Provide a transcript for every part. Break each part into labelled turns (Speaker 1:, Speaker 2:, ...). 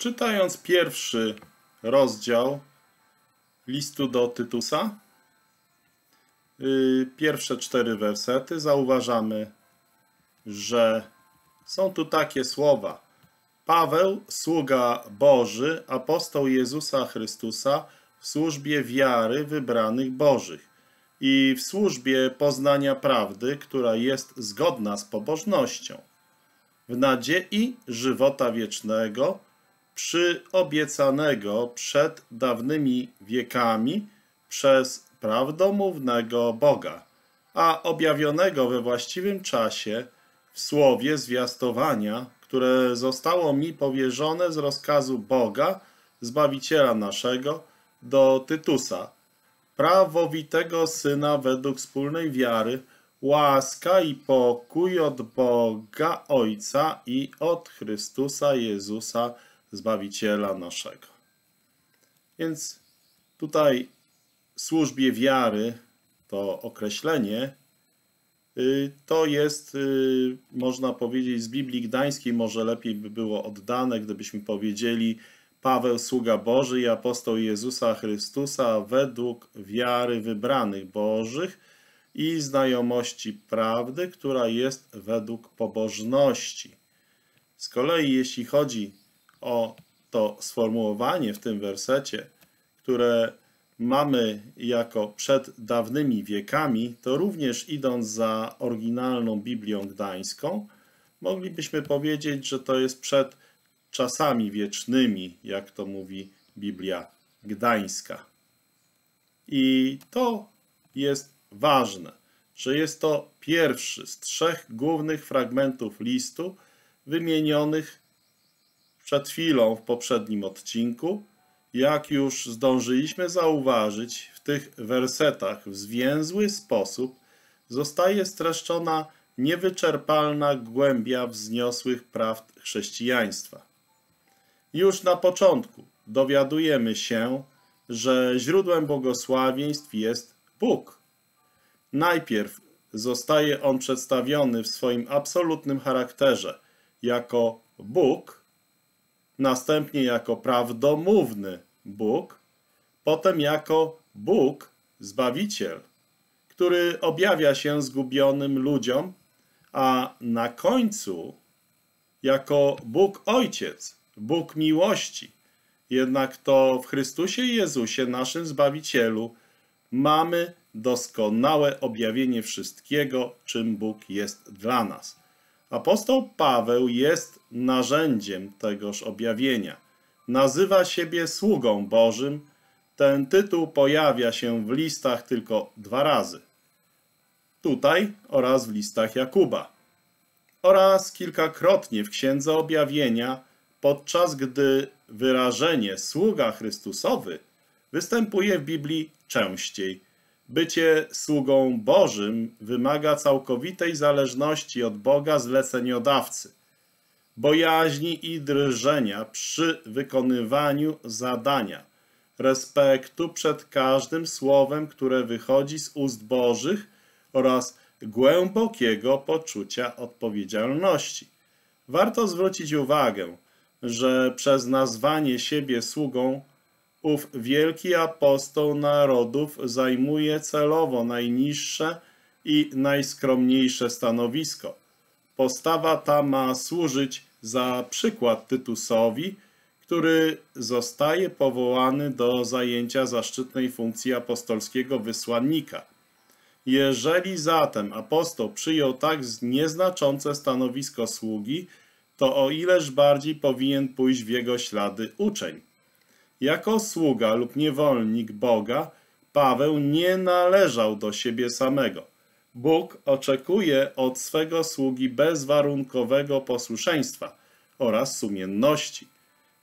Speaker 1: Czytając pierwszy rozdział listu do Tytusa, yy, pierwsze cztery wersety, zauważamy, że są tu takie słowa. Paweł, sługa Boży, apostoł Jezusa Chrystusa, w służbie wiary wybranych Bożych i w służbie poznania prawdy, która jest zgodna z pobożnością, w nadziei żywota wiecznego, przyobiecanego przed dawnymi wiekami przez prawdomównego Boga, a objawionego we właściwym czasie w słowie zwiastowania, które zostało mi powierzone z rozkazu Boga, Zbawiciela naszego, do Tytusa, prawowitego Syna według wspólnej wiary, łaska i pokój od Boga Ojca i od Chrystusa Jezusa, Zbawiciela naszego. Więc tutaj służbie wiary to określenie, y, to jest, y, można powiedzieć, z Biblii Gdańskiej może lepiej by było oddane, gdybyśmy powiedzieli Paweł, sługa Boży i apostoł Jezusa Chrystusa według wiary wybranych Bożych i znajomości prawdy, która jest według pobożności. Z kolei jeśli chodzi o to sformułowanie w tym wersecie, które mamy jako przed dawnymi wiekami, to również idąc za oryginalną Biblią Gdańską, moglibyśmy powiedzieć, że to jest przed czasami wiecznymi, jak to mówi Biblia Gdańska. I to jest ważne, że jest to pierwszy z trzech głównych fragmentów listu wymienionych przed chwilą w poprzednim odcinku. Jak już zdążyliśmy zauważyć, w tych wersetach w zwięzły sposób zostaje streszczona niewyczerpalna głębia wzniosłych prawd chrześcijaństwa. Już na początku dowiadujemy się, że źródłem błogosławieństw jest Bóg. Najpierw zostaje on przedstawiony w swoim absolutnym charakterze jako Bóg, następnie jako prawdomówny Bóg, potem jako Bóg, Zbawiciel, który objawia się zgubionym ludziom, a na końcu jako Bóg Ojciec, Bóg miłości. Jednak to w Chrystusie Jezusie, naszym Zbawicielu, mamy doskonałe objawienie wszystkiego, czym Bóg jest dla nas. Apostoł Paweł jest narzędziem tegoż objawienia. Nazywa siebie sługą Bożym. Ten tytuł pojawia się w listach tylko dwa razy. Tutaj oraz w listach Jakuba. Oraz kilkakrotnie w Księdze Objawienia podczas gdy wyrażenie sługa Chrystusowy występuje w Biblii częściej. Bycie sługą Bożym wymaga całkowitej zależności od Boga zleceniodawcy, bojaźni i drżenia przy wykonywaniu zadania, respektu przed każdym słowem, które wychodzi z ust Bożych oraz głębokiego poczucia odpowiedzialności. Warto zwrócić uwagę, że przez nazwanie siebie sługą ów wielki apostoł narodów zajmuje celowo najniższe i najskromniejsze stanowisko. Postawa ta ma służyć za przykład Tytusowi, który zostaje powołany do zajęcia zaszczytnej funkcji apostolskiego wysłannika. Jeżeli zatem apostoł przyjął tak nieznaczące stanowisko sługi, to o ileż bardziej powinien pójść w jego ślady uczeń. Jako sługa lub niewolnik Boga, Paweł nie należał do siebie samego. Bóg oczekuje od swego sługi bezwarunkowego posłuszeństwa oraz sumienności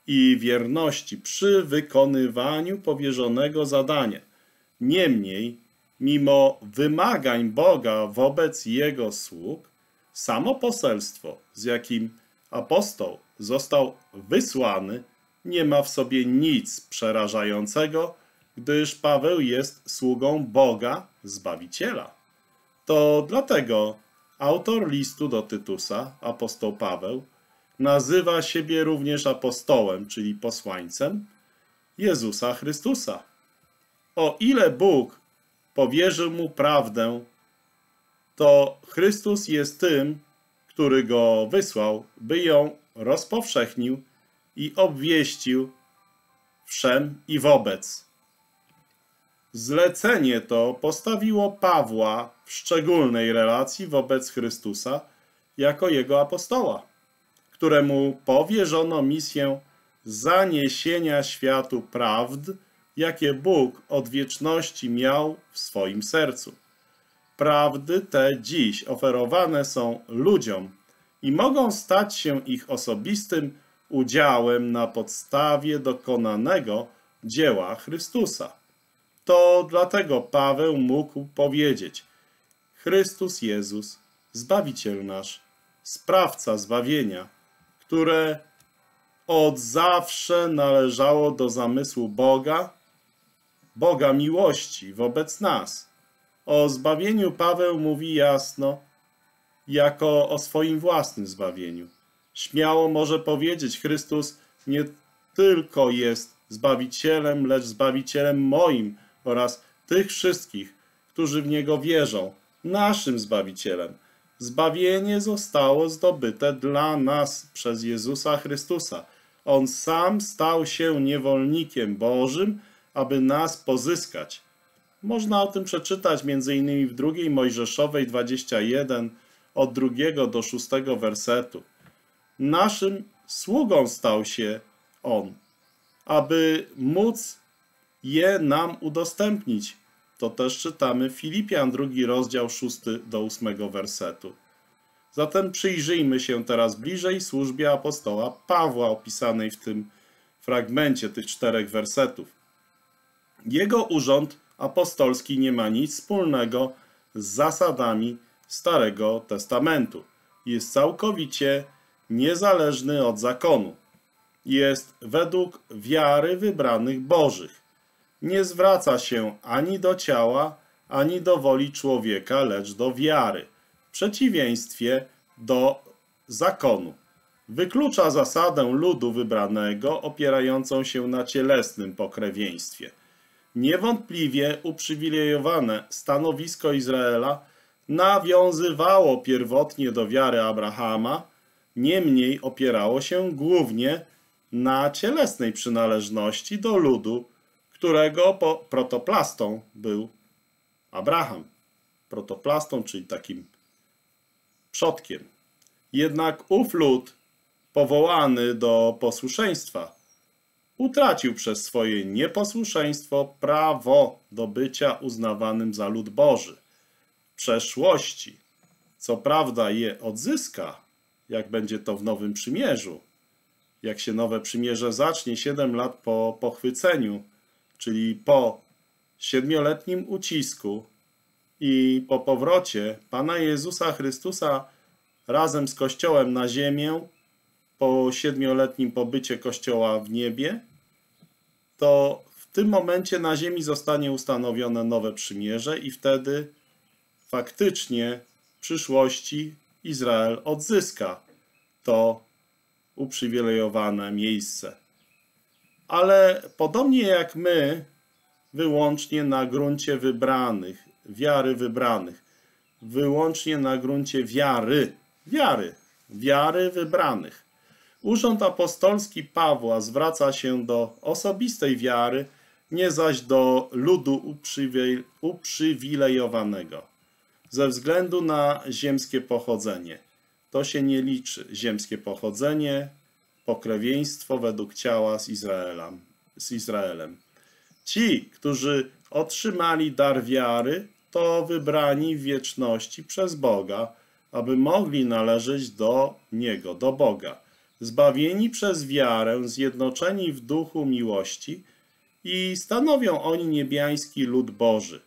Speaker 1: i wierności przy wykonywaniu powierzonego zadania. Niemniej, mimo wymagań Boga wobec Jego sług, samo poselstwo, z jakim apostoł został wysłany, nie ma w sobie nic przerażającego, gdyż Paweł jest sługą Boga, Zbawiciela. To dlatego autor listu do Tytusa, apostoł Paweł, nazywa siebie również apostołem, czyli posłańcem Jezusa Chrystusa. O ile Bóg powierzył mu prawdę, to Chrystus jest tym, który go wysłał, by ją rozpowszechnił i obwieścił wszem i wobec. Zlecenie to postawiło Pawła w szczególnej relacji wobec Chrystusa jako jego apostoła, któremu powierzono misję zaniesienia światu prawd, jakie Bóg od wieczności miał w swoim sercu. Prawdy te dziś oferowane są ludziom i mogą stać się ich osobistym udziałem na podstawie dokonanego dzieła Chrystusa. To dlatego Paweł mógł powiedzieć: Chrystus Jezus, Zbawiciel nasz, sprawca zbawienia, które od zawsze należało do zamysłu Boga, Boga miłości wobec nas. O zbawieniu Paweł mówi jasno, jako o swoim własnym zbawieniu. Śmiało może powiedzieć, Chrystus nie tylko jest Zbawicielem, lecz Zbawicielem moim oraz tych wszystkich, którzy w Niego wierzą, naszym Zbawicielem. Zbawienie zostało zdobyte dla nas przez Jezusa Chrystusa. On sam stał się niewolnikiem Bożym, aby nas pozyskać. Można o tym przeczytać m.in. w drugiej Mojżeszowej 21 od drugiego do szóstego wersetu. Naszym sługą stał się On, aby móc je nam udostępnić. To też czytamy Filipian, drugi rozdział, szósty do ósmego wersetu. Zatem przyjrzyjmy się teraz bliżej służbie apostoła Pawła opisanej w tym fragmencie tych czterech wersetów. Jego urząd apostolski nie ma nic wspólnego z zasadami Starego Testamentu. Jest całkowicie niezależny od zakonu. Jest według wiary wybranych Bożych. Nie zwraca się ani do ciała, ani do woli człowieka, lecz do wiary. W przeciwieństwie do zakonu. Wyklucza zasadę ludu wybranego opierającą się na cielesnym pokrewieństwie. Niewątpliwie uprzywilejowane stanowisko Izraela nawiązywało pierwotnie do wiary Abrahama, niemniej opierało się głównie na cielesnej przynależności do ludu, którego protoplastą był Abraham. Protoplastą, czyli takim przodkiem. Jednak ów lud, powołany do posłuszeństwa, utracił przez swoje nieposłuszeństwo prawo do bycia uznawanym za lud Boży. W przeszłości, co prawda, je odzyska, jak będzie to w Nowym Przymierzu. Jak się Nowe Przymierze zacznie 7 lat po pochwyceniu, czyli po siedmioletnim ucisku i po powrocie Pana Jezusa Chrystusa razem z Kościołem na ziemię, po siedmioletnim pobycie Kościoła w niebie, to w tym momencie na ziemi zostanie ustanowione nowe przymierze i wtedy faktycznie w przyszłości Izrael odzyska to uprzywilejowane miejsce. Ale podobnie jak my, wyłącznie na gruncie wybranych, wiary wybranych, wyłącznie na gruncie wiary, wiary, wiary wybranych. Urząd apostolski Pawła zwraca się do osobistej wiary, nie zaś do ludu uprzywilejowanego, ze względu na ziemskie pochodzenie. To się nie liczy. Ziemskie pochodzenie, pokrewieństwo według ciała z, Izraelem. z Izraelem. Ci, którzy otrzymali dar wiary, to wybrani w wieczności przez Boga, aby mogli należeć do Niego, do Boga. Zbawieni przez wiarę, zjednoczeni w duchu miłości i stanowią oni niebiański lud Boży.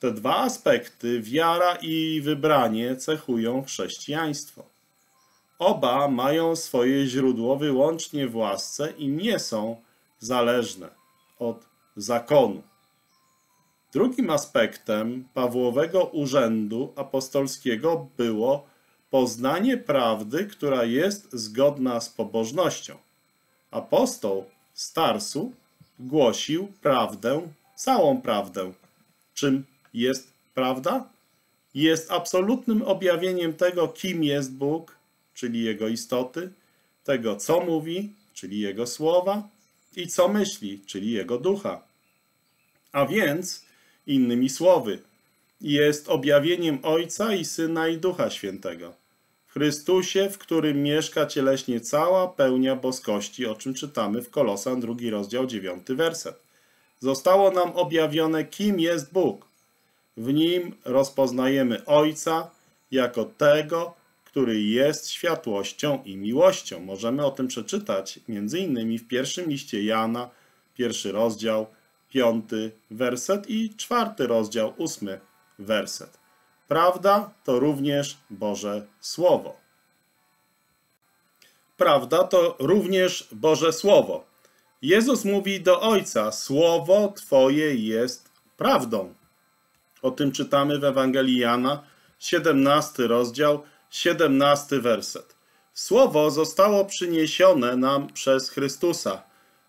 Speaker 1: Te dwa aspekty, wiara i wybranie, cechują chrześcijaństwo. Oba mają swoje źródło wyłącznie w łasce i nie są zależne od zakonu. Drugim aspektem Pawłowego urzędu apostolskiego było poznanie prawdy, która jest zgodna z pobożnością. Apostoł Starsu głosił prawdę, całą prawdę. Czym jest prawda? Jest absolutnym objawieniem tego, kim jest Bóg, czyli Jego istoty, tego, co mówi, czyli Jego słowa, i co myśli, czyli Jego ducha. A więc, innymi słowy, jest objawieniem Ojca i Syna i Ducha Świętego. W Chrystusie, w którym mieszka cieleśnie cała pełnia boskości, o czym czytamy w Kolosan, drugi rozdział, dziewiąty werset. Zostało nam objawione, kim jest Bóg. W nim rozpoznajemy Ojca jako tego, który jest światłością i miłością. Możemy o tym przeczytać między innymi w pierwszym liście Jana, pierwszy rozdział, piąty werset i czwarty rozdział, ósmy werset. Prawda to również Boże Słowo. Prawda to również Boże Słowo. Jezus mówi do Ojca: Słowo Twoje jest prawdą. O tym czytamy w Ewangelii Jana, 17 rozdział, 17 werset. Słowo zostało przyniesione nam przez Chrystusa.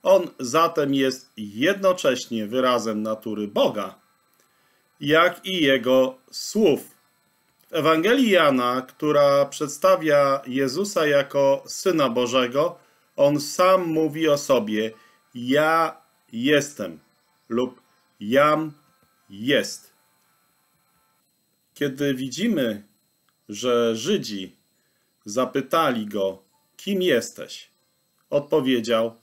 Speaker 1: On zatem jest jednocześnie wyrazem natury Boga, jak i Jego słów. W Ewangelii Jana, która przedstawia Jezusa jako Syna Bożego, on sam mówi o sobie: Ja jestem lub Jam jest. Kiedy widzimy, że Żydzi zapytali go, kim jesteś, odpowiedział: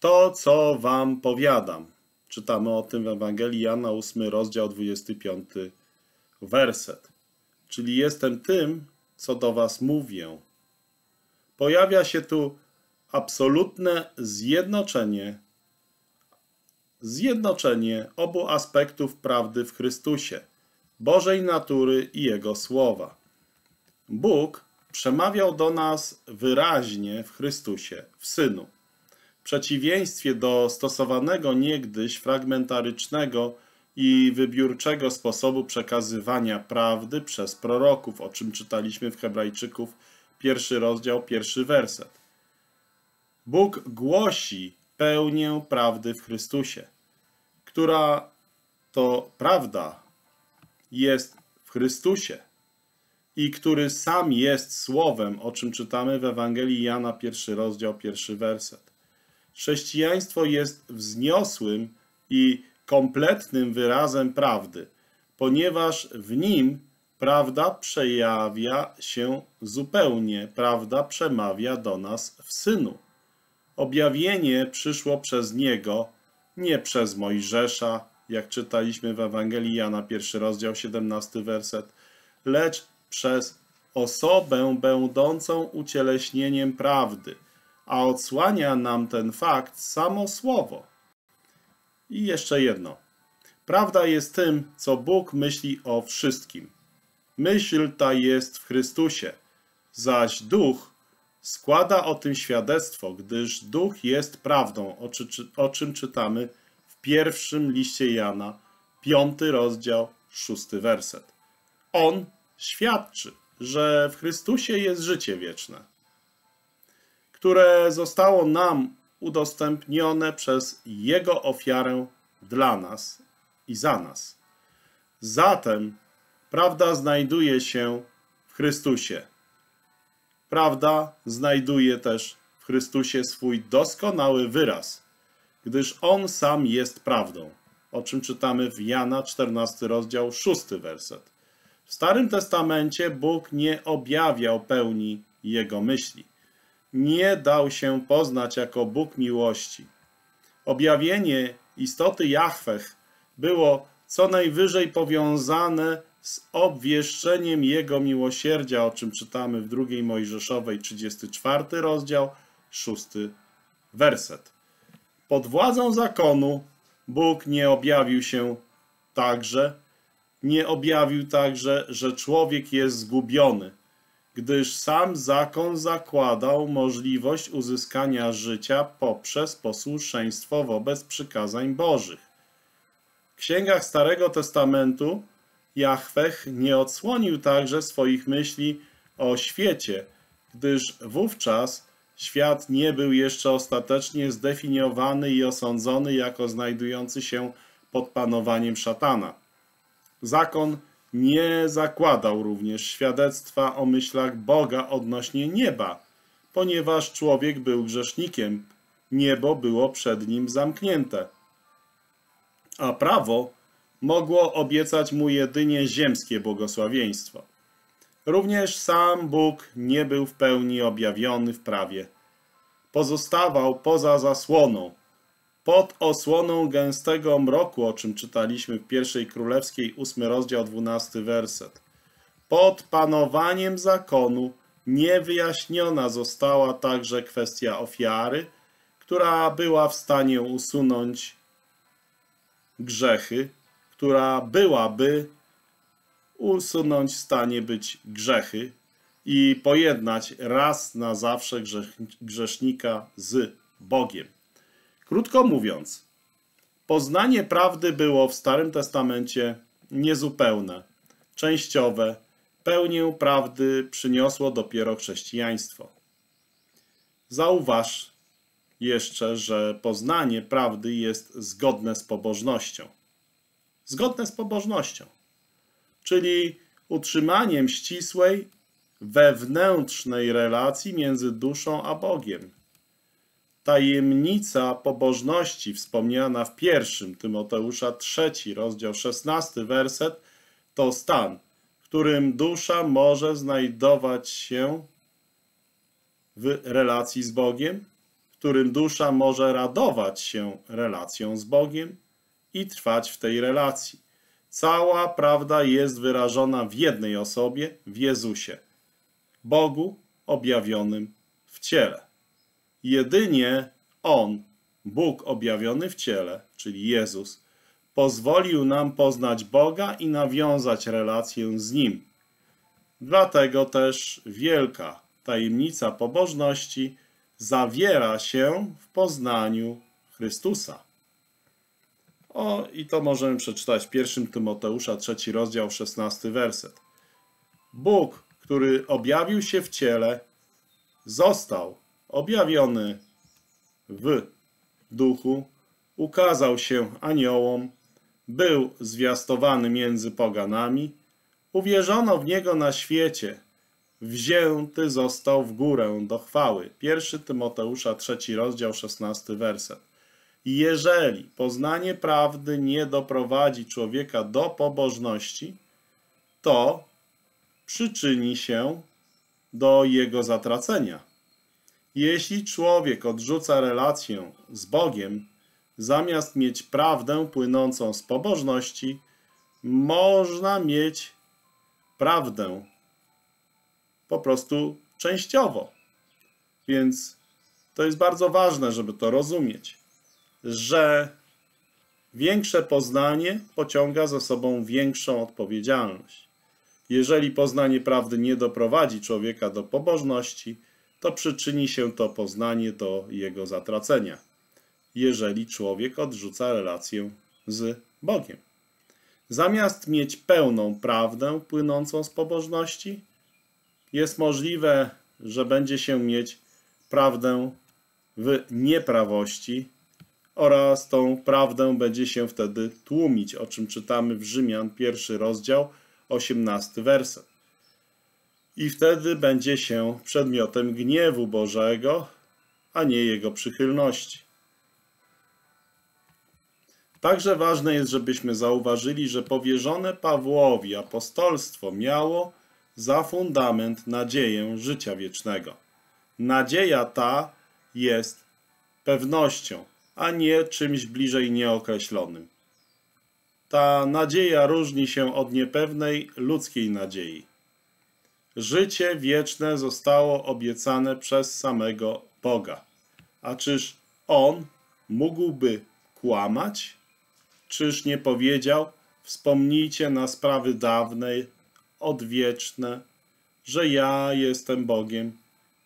Speaker 1: To, co wam powiadam. Czytamy o tym w Ewangelii Jana 8, rozdział 25, werset. Czyli jestem tym, co do was mówię. Pojawia się tu absolutne zjednoczenie, zjednoczenie obu aspektów prawdy w Chrystusie, Bożej natury i Jego słowa. Bóg przemawiał do nas wyraźnie w Chrystusie, w Synu. W przeciwieństwie do stosowanego niegdyś fragmentarycznego i wybiórczego sposobu przekazywania prawdy przez proroków, o czym czytaliśmy w Hebrajczyków, pierwszy rozdział, pierwszy werset. Bóg głosi pełnię prawdy w Chrystusie, która to prawda jest w Chrystusie i który sam jest Słowem, o czym czytamy w Ewangelii Jana, pierwszy rozdział, pierwszy werset. Chrześcijaństwo jest wzniosłym i kompletnym wyrazem prawdy, ponieważ w nim prawda przejawia się zupełnie, prawda przemawia do nas w Synu. Objawienie przyszło przez Niego, nie przez Mojżesza, jak czytaliśmy w Ewangelii Jana, pierwszy rozdział, 17 werset, lecz przez osobę będącą ucieleśnieniem prawdy, a odsłania nam ten fakt samo Słowo. I jeszcze jedno. Prawda jest tym, co Bóg myśli o wszystkim. Myśl ta jest w Chrystusie, zaś Duch składa o tym świadectwo, gdyż Duch jest prawdą, o, czy, o czym czytamy pierwszym liście Jana, piąty rozdział, szósty werset. On świadczy, że w Chrystusie jest życie wieczne, które zostało nam udostępnione przez Jego ofiarę dla nas i za nas. Zatem prawda znajduje się w Chrystusie. Prawda znajduje też w Chrystusie swój doskonały wyraz, gdyż On sam jest prawdą, o czym czytamy w Jana 14 rozdział 6 werset. W Starym Testamencie Bóg nie objawiał pełni Jego myśli nie dał się poznać jako Bóg miłości. Objawienie istoty Jahwech było co najwyżej powiązane z obwieszczeniem Jego miłosierdzia, o czym czytamy w drugiej Mojżeszowej, 34 rozdział, 6 werset. Pod władzą zakonu Bóg nie objawił się także, nie objawił także, że człowiek jest zgubiony, gdyż sam zakon zakładał możliwość uzyskania życia poprzez posłuszeństwo wobec przykazań Bożych. W księgach Starego Testamentu Jahwech nie odsłonił także swoich myśli o świecie, gdyż wówczas świat nie był jeszcze ostatecznie zdefiniowany i osądzony jako znajdujący się pod panowaniem szatana. Zakon nie zakładał również świadectwa o myślach Boga odnośnie nieba, ponieważ człowiek był grzesznikiem, niebo było przed nim zamknięte. A prawo mogło obiecać mu jedynie ziemskie błogosławieństwo. Również sam Bóg nie był w pełni objawiony w prawie. Pozostawał poza zasłoną, pod osłoną gęstego mroku, o czym czytaliśmy w pierwszej królewskiej, ósmy rozdział, dwunasty werset. Pod panowaniem zakonu niewyjaśniona została także kwestia ofiary, która była w stanie usunąć grzechy, która byłaby usunąć w stanie być grzechy i pojednać raz na zawsze grzesznika z Bogiem. Krótko mówiąc, poznanie prawdy było w Starym Testamencie niezupełne, częściowe, pełnię prawdy przyniosło dopiero chrześcijaństwo. Zauważ jeszcze, że poznanie prawdy jest zgodne z pobożnością. Zgodne z pobożnością, czyli utrzymaniem ścisłej, wewnętrznej relacji między duszą a Bogiem tajemnica pobożności wspomniana w pierwszym Tymoteusza trzeci rozdział 16 werset to stan, w którym dusza może znajdować się w relacji z Bogiem, w którym dusza może radować się relacją z Bogiem i trwać w tej relacji. Cała prawda jest wyrażona w jednej osobie, w Jezusie, Bogu objawionym w ciele. Jedynie On, Bóg objawiony w ciele, czyli Jezus, pozwolił nam poznać Boga i nawiązać relację z Nim. Dlatego też wielka tajemnica pobożności zawiera się w poznaniu Chrystusa. O, i to możemy przeczytać w 1 Tymoteusza, 3 rozdział, 16 werset. Bóg, który objawił się w ciele, został objawiony w duchu, ukazał się aniołom, był zwiastowany między poganami, uwierzono w niego na świecie, wzięty został w górę do chwały. 1 Tymoteusza, 3 rozdział, 16 werset. Jeżeli poznanie prawdy nie doprowadzi człowieka do pobożności, to przyczyni się do jego zatracenia. Jeśli człowiek odrzuca relację z Bogiem, zamiast mieć prawdę płynącą z pobożności, można mieć prawdę po prostu częściowo. Więc to jest bardzo ważne, żeby to rozumieć, że większe poznanie pociąga za sobą większą odpowiedzialność. Jeżeli poznanie prawdy nie doprowadzi człowieka do pobożności, to przyczyni się to poznanie do jego zatracenia, jeżeli człowiek odrzuca relację z Bogiem. Zamiast mieć pełną prawdę płynącą z pobożności, jest możliwe, że będzie się mieć prawdę w nieprawości oraz tą prawdę będzie się wtedy tłumić, o czym czytamy w Rzymian, pierwszy rozdział, osiemnasty werset i wtedy będzie się przedmiotem gniewu Bożego, a nie jego przychylności. Także ważne jest, żebyśmy zauważyli, że powierzone Pawłowi apostolstwo miało za fundament nadzieję życia wiecznego. Nadzieja ta jest pewnością, a nie czymś bliżej nieokreślonym. Ta nadzieja różni się od niepewnej ludzkiej nadziei. Życie wieczne zostało obiecane przez samego Boga. A czyż On mógłby kłamać? Czyż nie powiedział, wspomnijcie na sprawy dawnej, odwieczne, że ja jestem Bogiem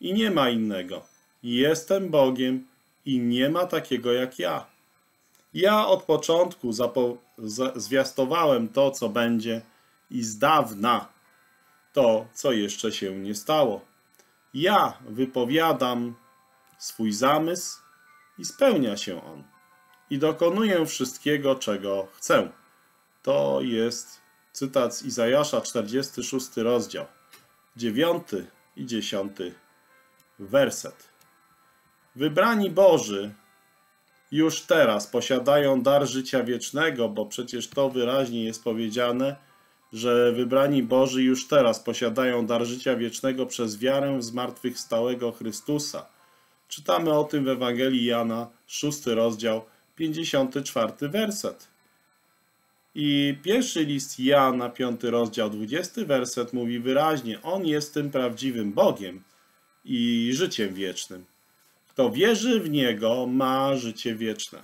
Speaker 1: i nie ma innego. Jestem Bogiem i nie ma takiego jak ja. Ja od początku zwiastowałem to, co będzie i z dawna to, co jeszcze się nie stało. Ja wypowiadam swój zamysł i spełnia się on. I dokonuję wszystkiego, czego chcę. To jest cytat z Izajasza, 46 rozdział, 9 i 10 werset. Wybrani Boży już teraz posiadają dar życia wiecznego, bo przecież to wyraźnie jest powiedziane, że wybrani Boży już teraz posiadają dar życia wiecznego przez wiarę w zmartwychwstałego Chrystusa. Czytamy o tym w Ewangelii Jana, 6 rozdział, 54 werset. I pierwszy list Jana, 5 rozdział, 20 werset mówi wyraźnie, On jest tym prawdziwym Bogiem i życiem wiecznym. Kto wierzy w Niego, ma życie wieczne.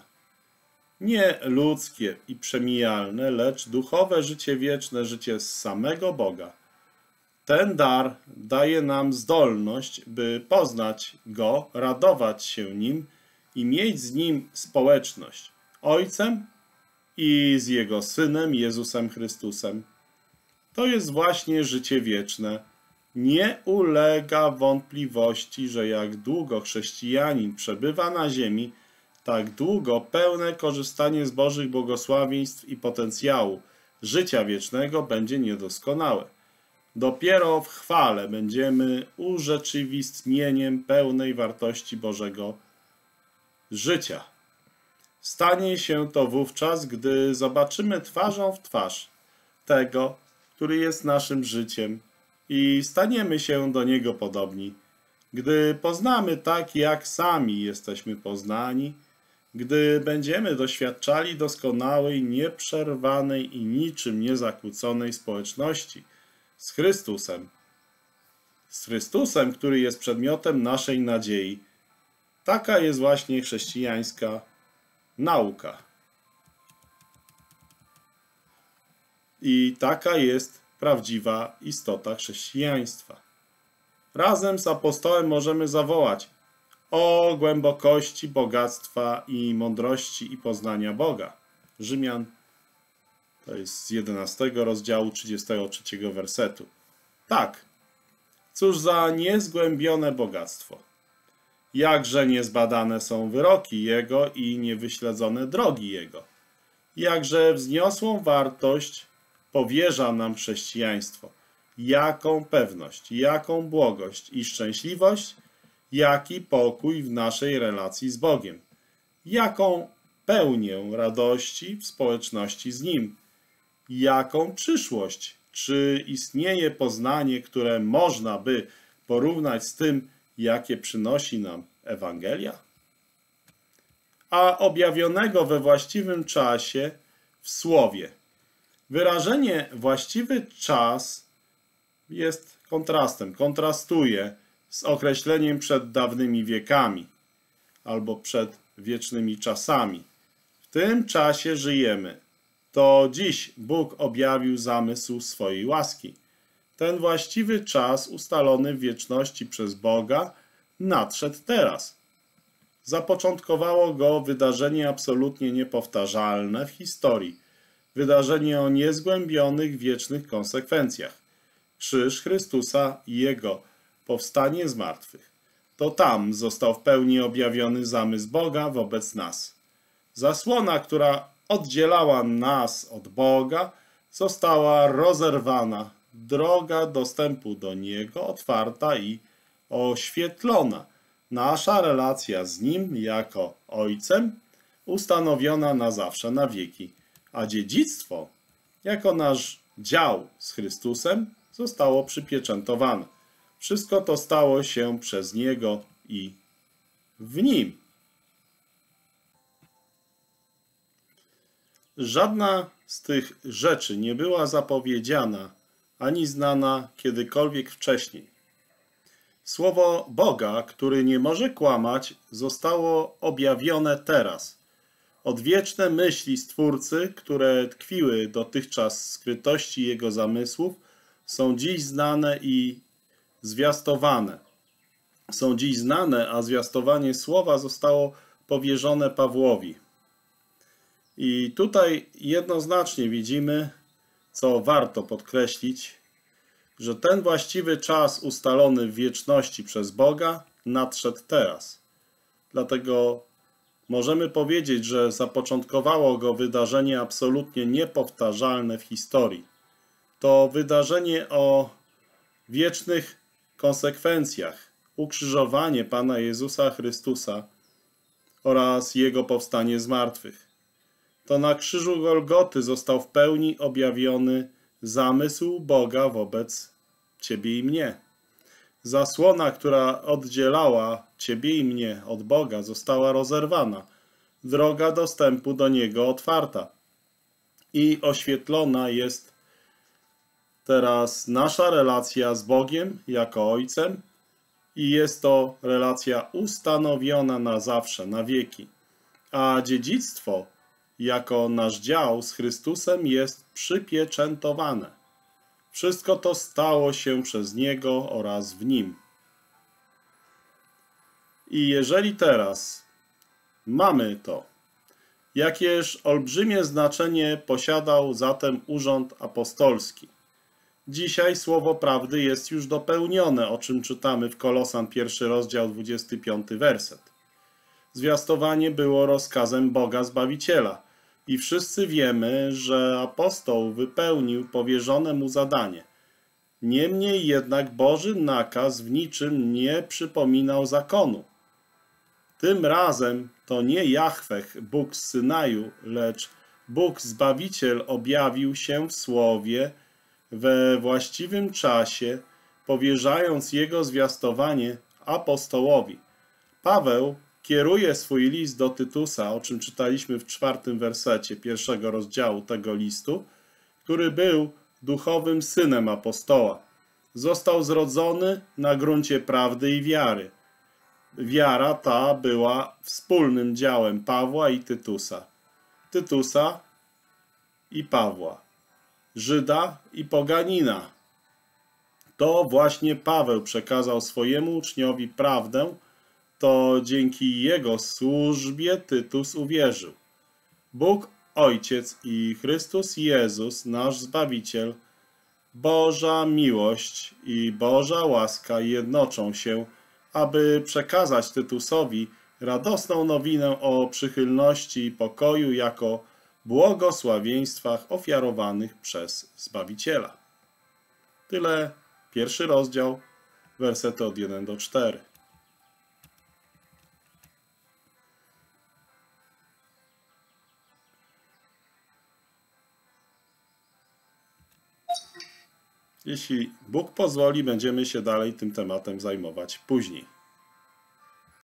Speaker 1: Nie ludzkie i przemijalne, lecz duchowe życie wieczne, życie z samego Boga. Ten dar daje nam zdolność, by poznać Go, radować się Nim i mieć z Nim społeczność. Ojcem i z Jego Synem Jezusem Chrystusem. To jest właśnie życie wieczne. Nie ulega wątpliwości, że jak długo chrześcijanin przebywa na ziemi, tak długo pełne korzystanie z Bożych błogosławieństw i potencjału życia wiecznego będzie niedoskonałe. Dopiero w chwale będziemy urzeczywistnieniem pełnej wartości Bożego życia. Stanie się to wówczas, gdy zobaczymy twarzą w twarz tego, który jest naszym życiem i staniemy się do Niego podobni. Gdy poznamy tak, jak sami jesteśmy poznani, gdy będziemy doświadczali doskonałej, nieprzerwanej i niczym niezakłóconej społeczności z Chrystusem. Z Chrystusem, który jest przedmiotem naszej nadziei. Taka jest właśnie chrześcijańska nauka. I taka jest prawdziwa istota chrześcijaństwa. Razem z apostołem możemy zawołać o głębokości bogactwa i mądrości i poznania Boga. Rzymian to jest z 11 rozdziału 33 wersetu. Tak, cóż za niezgłębione bogactwo. Jakże niezbadane są wyroki Jego i niewyśledzone drogi Jego. Jakże wzniosłą wartość powierza nam chrześcijaństwo. Jaką pewność, jaką błogość i szczęśliwość, jaki pokój w naszej relacji z Bogiem. Jaką pełnię radości w społeczności z Nim. Jaką przyszłość, czy istnieje poznanie, które można by porównać z tym, jakie przynosi nam Ewangelia? A objawionego we właściwym czasie w Słowie. Wyrażenie właściwy czas jest kontrastem, kontrastuje z określeniem przed dawnymi wiekami albo przed wiecznymi czasami. W tym czasie żyjemy. To dziś Bóg objawił zamysł swojej łaski. Ten właściwy czas ustalony w wieczności przez Boga nadszedł teraz. Zapoczątkowało go wydarzenie absolutnie niepowtarzalne w historii. Wydarzenie o niezgłębionych wiecznych konsekwencjach. Krzyż Chrystusa i Jego powstanie z martwych. To tam został w pełni objawiony zamysł Boga wobec nas. Zasłona, która oddzielała nas od Boga, została rozerwana. Droga dostępu do Niego otwarta i oświetlona. Nasza relacja z Nim jako Ojcem ustanowiona na zawsze, na wieki, a dziedzictwo jako nasz dział z Chrystusem zostało przypieczętowane. Wszystko to stało się przez Niego i w Nim. Żadna z tych rzeczy nie była zapowiedziana ani znana kiedykolwiek wcześniej. Słowo Boga, który nie może kłamać, zostało objawione teraz. Odwieczne myśli Stwórcy, które tkwiły dotychczas w skrytości Jego zamysłów, są dziś znane i zwiastowane. Są dziś znane, a zwiastowanie słowa zostało powierzone Pawłowi. I tutaj jednoznacznie widzimy, co warto podkreślić, że ten właściwy czas ustalony w wieczności przez Boga nadszedł teraz. Dlatego możemy powiedzieć, że zapoczątkowało go wydarzenie absolutnie niepowtarzalne w historii. To wydarzenie o wiecznych konsekwencjach, ukrzyżowanie Pana Jezusa Chrystusa oraz Jego powstanie z martwych. To na krzyżu Golgoty został w pełni objawiony zamysł Boga wobec Ciebie i mnie. Zasłona, która oddzielała Ciebie i mnie od Boga, została rozerwana. Droga dostępu do Niego otwarta. I oświetlona jest teraz nasza relacja z Bogiem jako Ojcem i jest to relacja ustanowiona na zawsze, na wieki. A dziedzictwo jako nasz dział z Chrystusem jest przypieczętowane. Wszystko to stało się przez Niego oraz w Nim. I jeżeli teraz mamy to, jakież olbrzymie znaczenie posiadał zatem urząd apostolski. Dzisiaj słowo prawdy jest już dopełnione, o czym czytamy w Kolosan pierwszy rozdział 25 werset. Zwiastowanie było rozkazem Boga Zbawiciela i wszyscy wiemy, że apostoł wypełnił powierzone mu zadanie. Niemniej jednak Boży nakaz w niczym nie przypominał zakonu. Tym razem to nie Jahwech, Bóg z Synaju, lecz Bóg Zbawiciel objawił się w Słowie we właściwym czasie, powierzając jego zwiastowanie apostołowi. Paweł kieruje swój list do Tytusa, o czym czytaliśmy w czwartym wersecie pierwszego rozdziału tego listu, który był duchowym synem apostoła. Został zrodzony na gruncie prawdy i wiary. Wiara ta była wspólnym działem Pawła i Tytusa. Tytusa i Pawła. Żyda i poganina. To właśnie Paweł przekazał swojemu uczniowi prawdę, to dzięki jego służbie Tytus uwierzył. Bóg Ojciec i Chrystus Jezus, nasz Zbawiciel, Boża miłość i Boża łaska jednoczą się, aby przekazać Tytusowi radosną nowinę o przychylności i pokoju jako błogosławieństwach ofiarowanych przez Zbawiciela. Tyle pierwszy rozdział, wersety od 1 do 4. Jeśli Bóg pozwoli, będziemy się dalej tym tematem zajmować później.